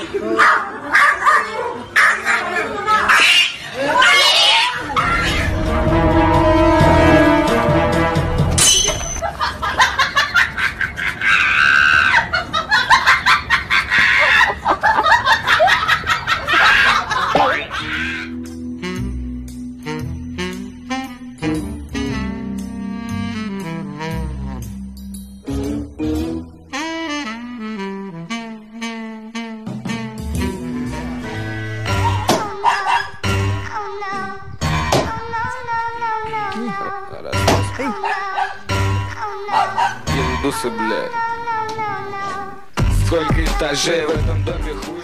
Oh. Индусы, блядь. Сколько этажей в этом доме хуй